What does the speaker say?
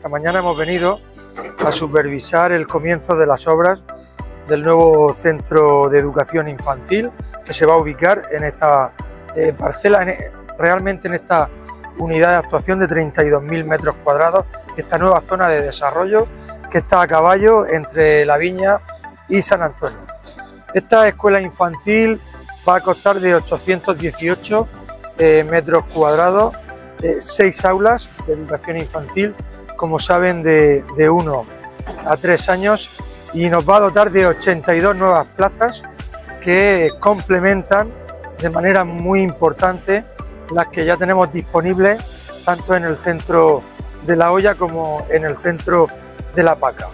esta mañana hemos venido a supervisar el comienzo de las obras del nuevo centro de educación infantil que se va a ubicar en esta eh, parcela, realmente en esta unidad de actuación de 32.000 metros cuadrados, esta nueva zona de desarrollo que está a caballo entre La Viña y San Antonio. Esta escuela infantil va a costar de 818 eh, metros cuadrados, eh, seis aulas de educación infantil, como saben, de, de 1 a 3 años y nos va a dotar de 82 nuevas plazas que complementan de manera muy importante las que ya tenemos disponibles tanto en el centro de la olla como en el centro de la paca.